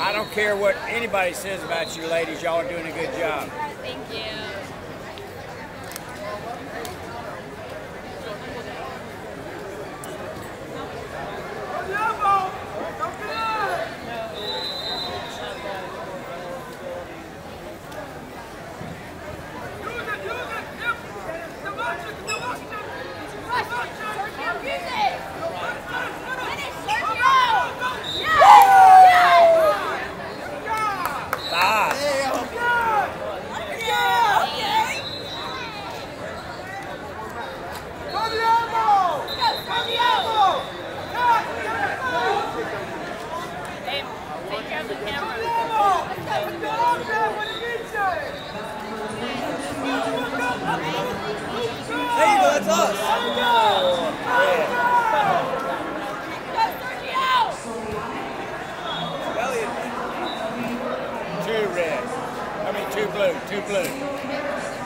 I don't care what anybody says about you ladies. Y'all are doing a good job. Thank you. Two blue.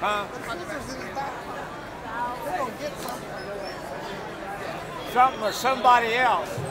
Huh? Something or somebody else.